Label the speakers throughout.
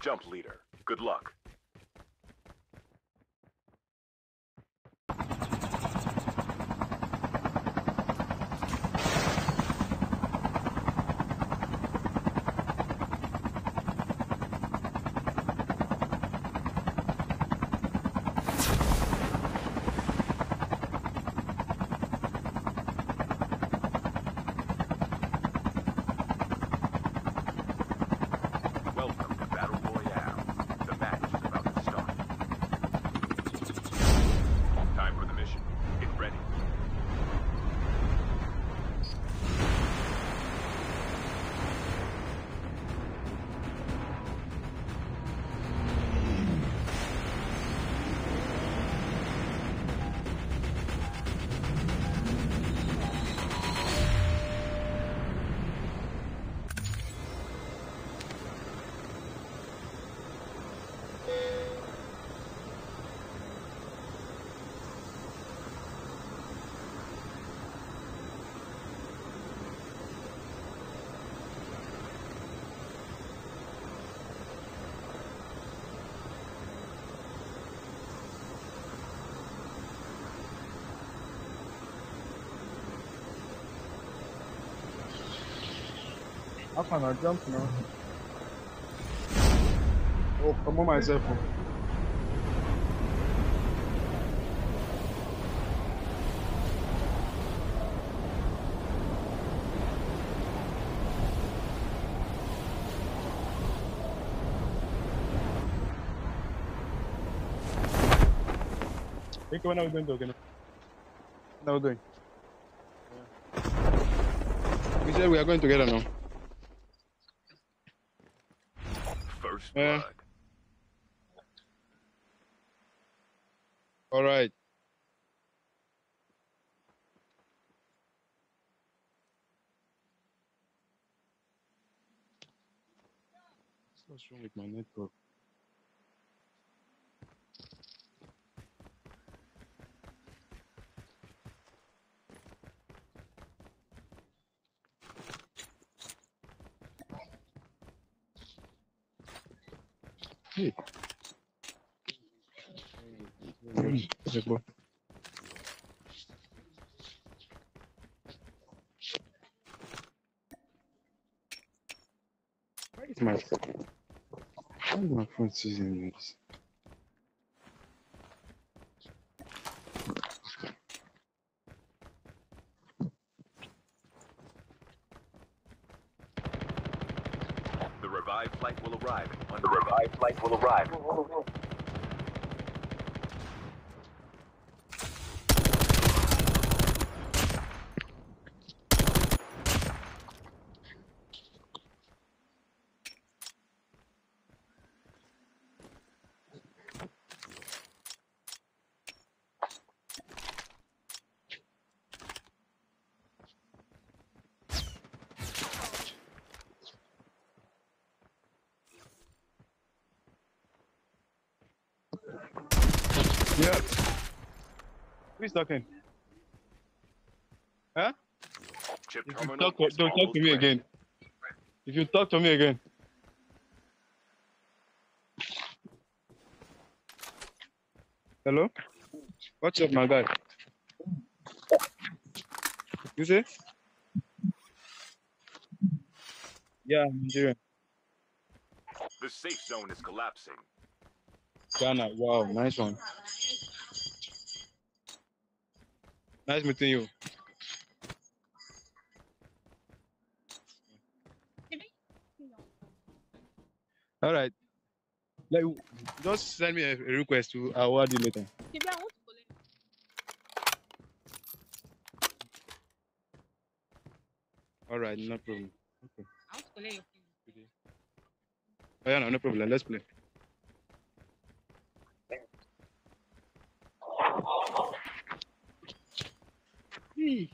Speaker 1: Jump leader. Good luck.
Speaker 2: I jump now? Oh, come on myself. Think when are we going to again? When are we going? We said we are going together now. Yeah. All right. What's wrong with my network? Hey. Let's go. Where is my phone? Why is my phone seizing this?
Speaker 1: The revived flight will arrive. in The revived flight will arrive.
Speaker 2: Yeah. Who is talking? Huh?
Speaker 1: Chip
Speaker 2: If you talk to, don't talk to me again. If you talk to me again. Hello? What's up, my guy? You say? Yeah, I'm Nigerian.
Speaker 1: The safe zone is collapsing.
Speaker 2: Ghana. Wow, nice one. Nice meeting you. All right. Like, just send me a, a request to award you later.
Speaker 3: Maybe I want to collect.
Speaker 2: All right, no problem. Okay.
Speaker 3: I want to collect your phone.
Speaker 2: Oh, yeah, no, no problem. Let's play. Hey.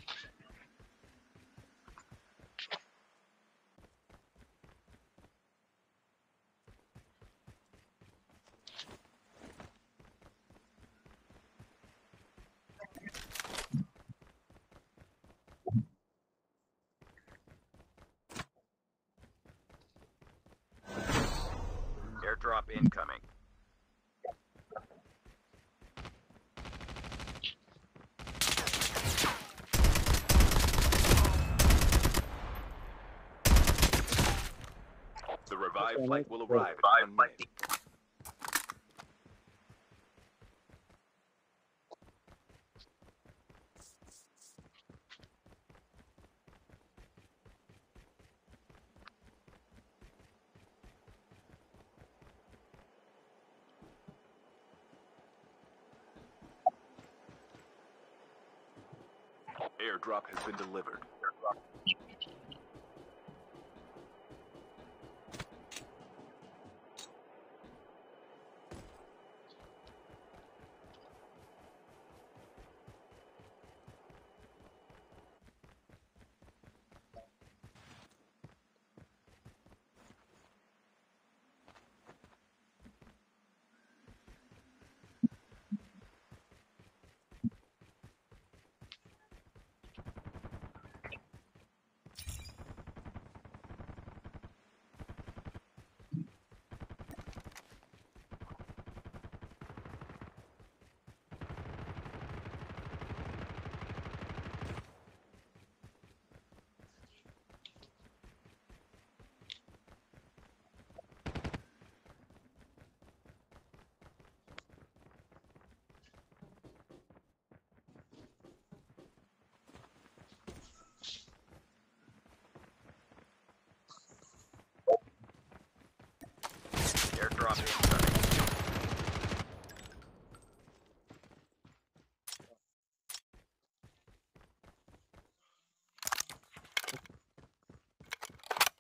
Speaker 1: The flight will arrive in one minute. Airdrop has been delivered.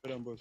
Speaker 1: Airdrop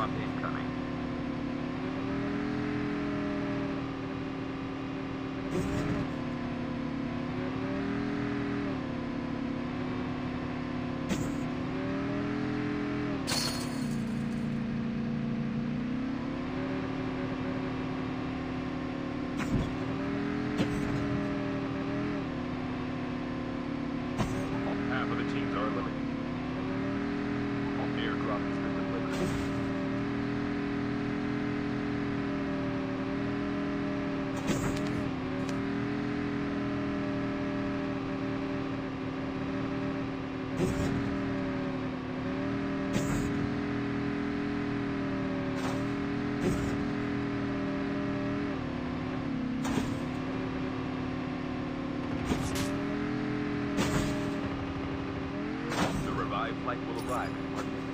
Speaker 1: Airdrop incoming. Half of the teams are eliminated. Airdrop has been delivered. The revived flight will arrive in one minute.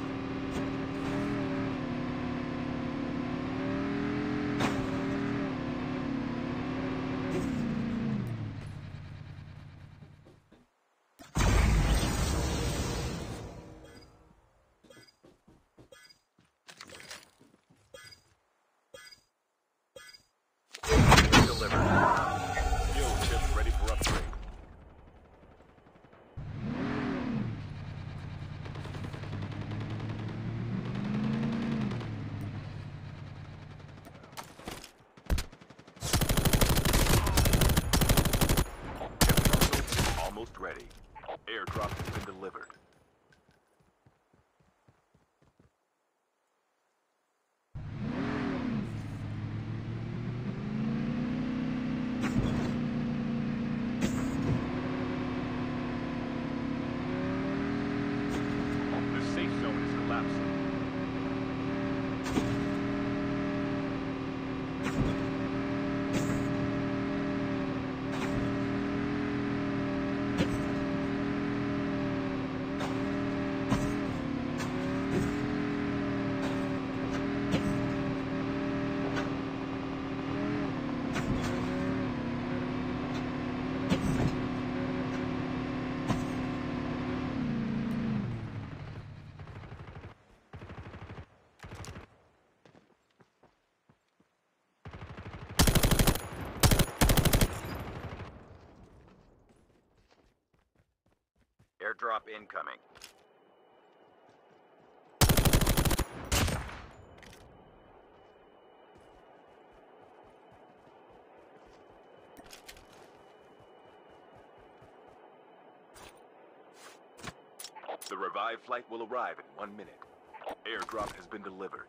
Speaker 1: Delivered. Skill chips ready for upgrade.
Speaker 4: Airdrop incoming.
Speaker 1: The revived flight will arrive in one minute. Airdrop has been delivered.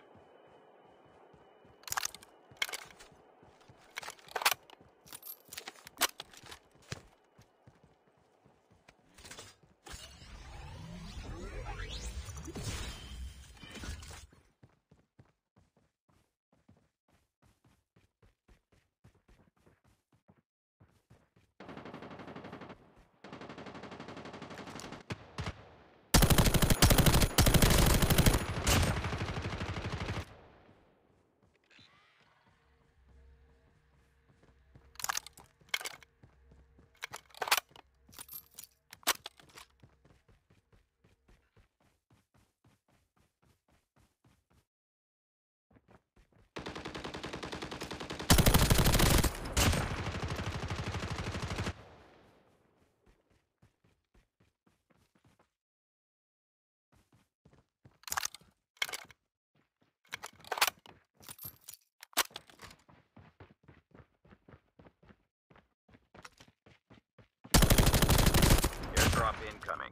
Speaker 4: Airdrop incoming.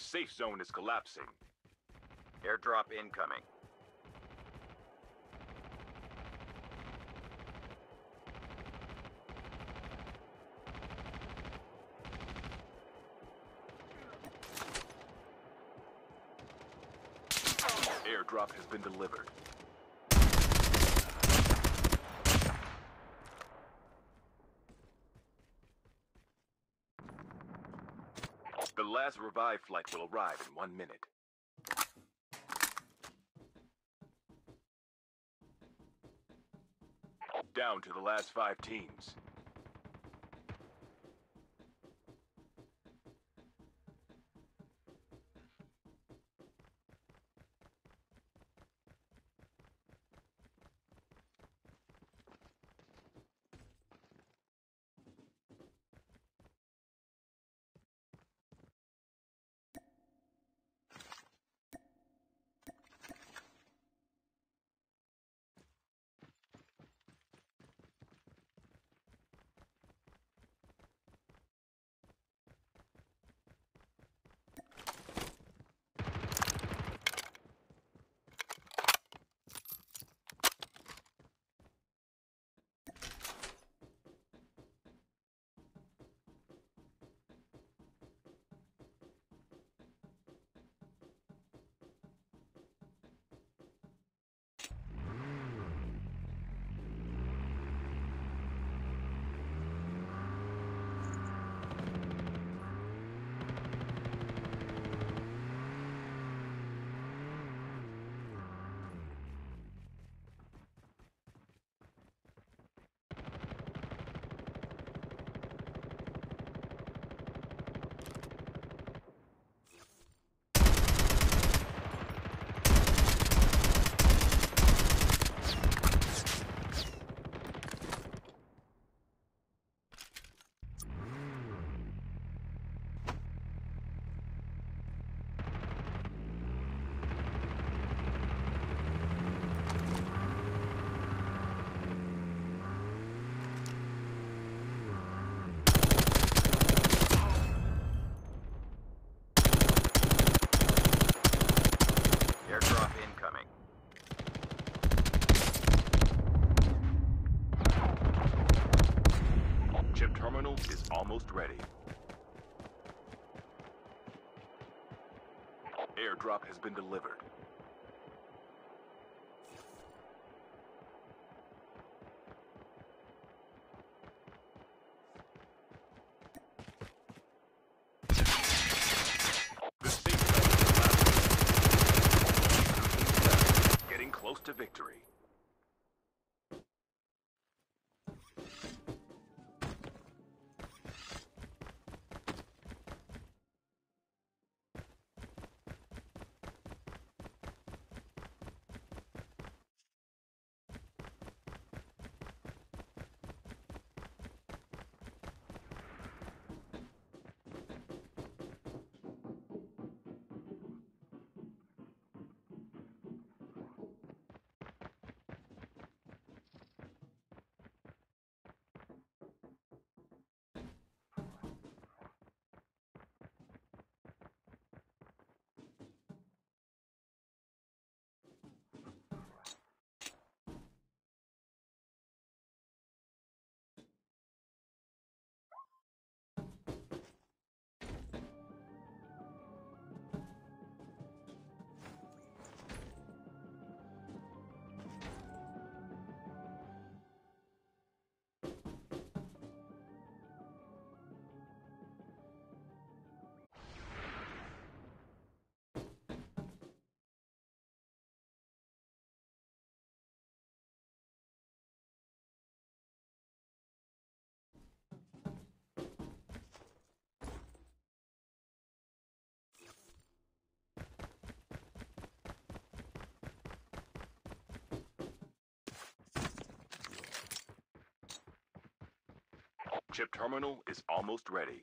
Speaker 1: Safe zone is collapsing.
Speaker 4: Airdrop incoming.
Speaker 1: Airdrop has been delivered. The last revived flight will arrive in one minute. Down to the last five teams. Almost ready. Airdrop has been delivered. Chip terminal is almost ready.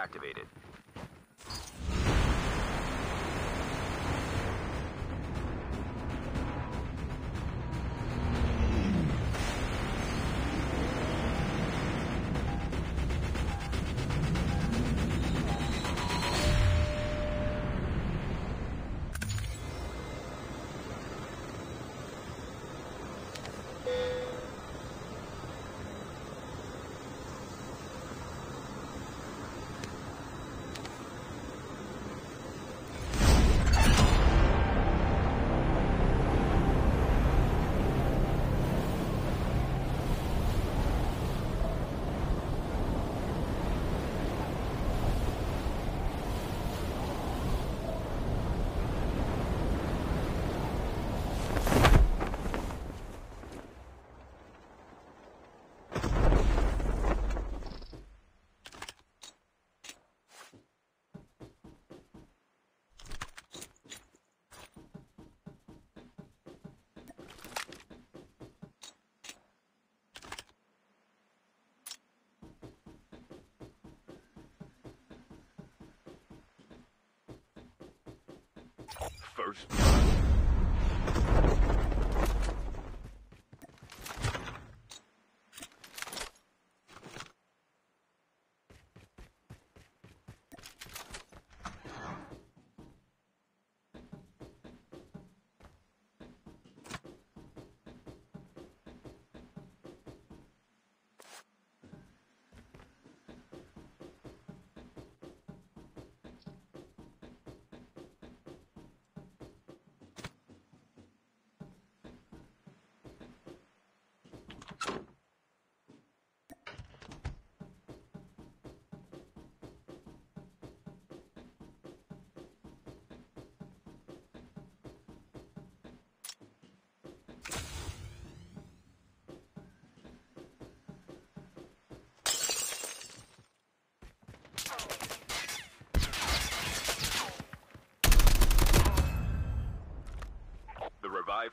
Speaker 1: First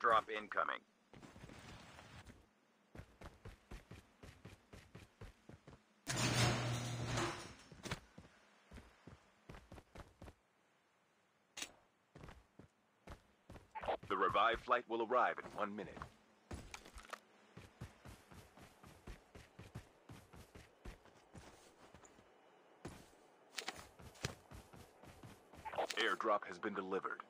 Speaker 4: Airdrop incoming.
Speaker 1: The revived flight will arrive in one minute. Airdrop has been delivered.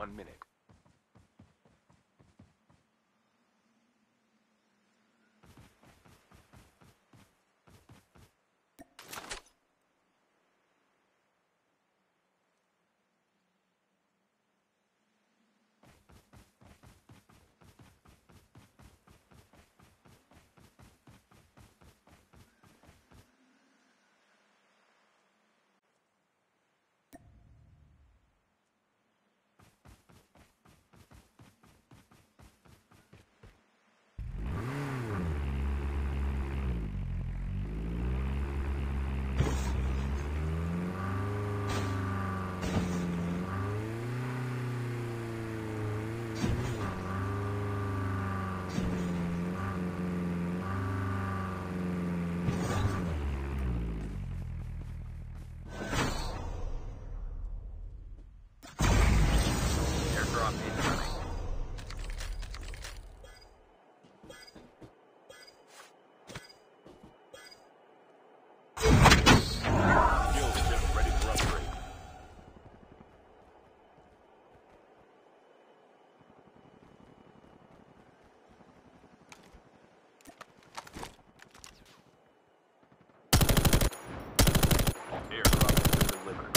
Speaker 1: One minute.
Speaker 4: Airdrop incoming.
Speaker 1: Skill ship ready for upgrade. Airdrop has been delivered.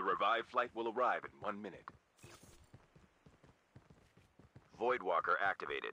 Speaker 1: The revived flight will arrive in one minute.
Speaker 4: Voidwalker activated.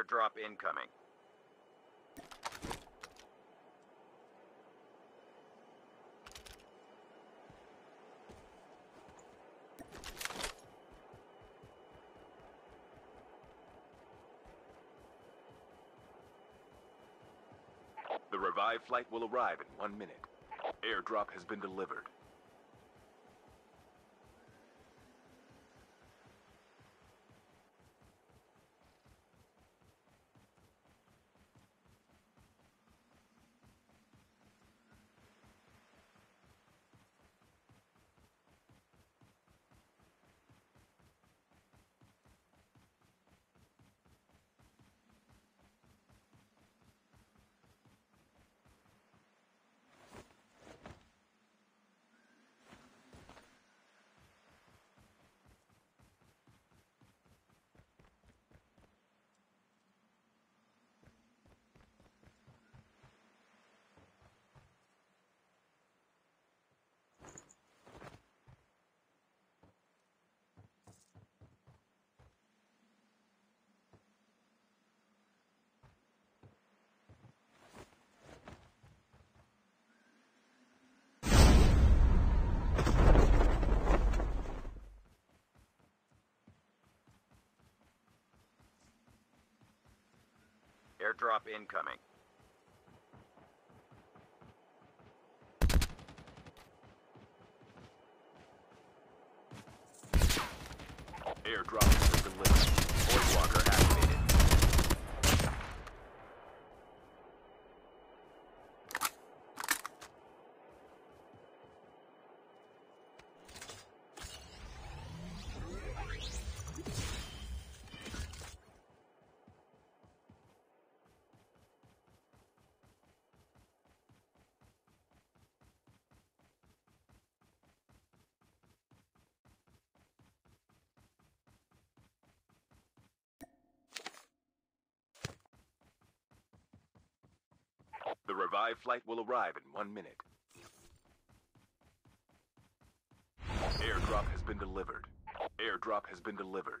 Speaker 4: Airdrop incoming.
Speaker 1: The revived flight will arrive in one minute. Airdrop has been delivered.
Speaker 4: Airdrop incoming.
Speaker 1: Airdrop has been delivered.
Speaker 4: Void walker activated.
Speaker 1: The revived flight will arrive in one minute. Airdrop has been delivered. Airdrop has been delivered.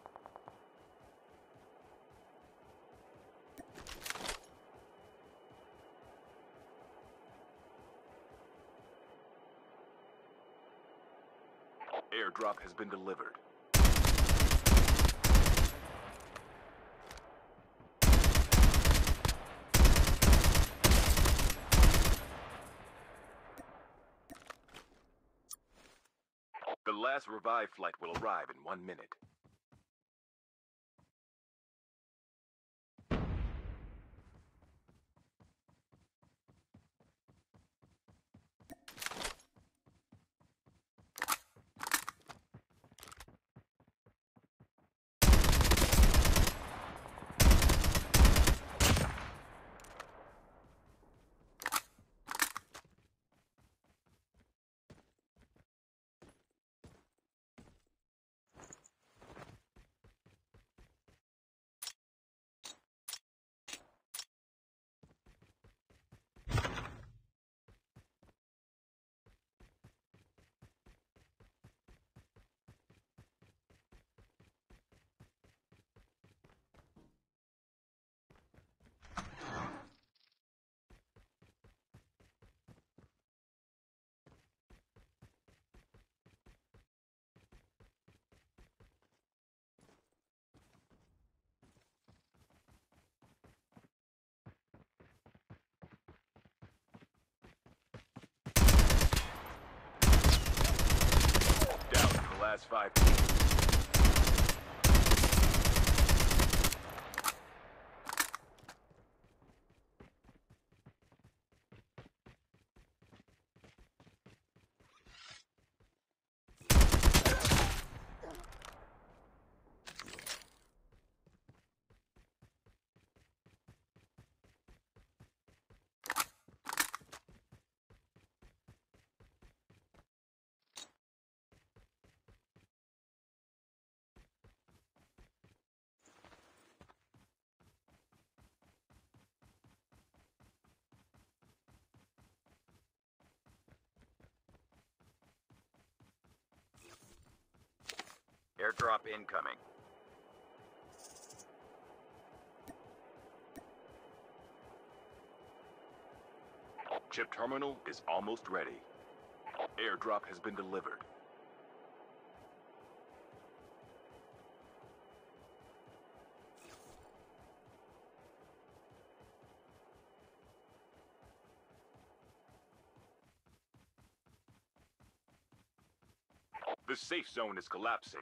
Speaker 1: Airdrop has been delivered. The last revived flight will arrive in one minute. Down to the last five
Speaker 4: Airdrop incoming.
Speaker 1: Chip terminal is almost ready. Airdrop has been delivered. The safe zone is collapsing.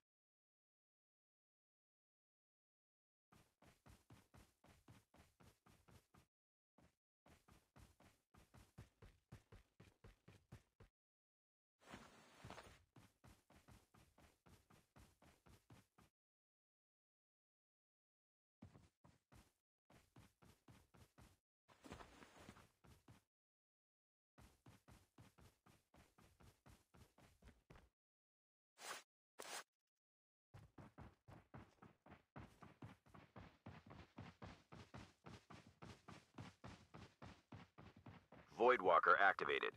Speaker 4: Voidwalker activated.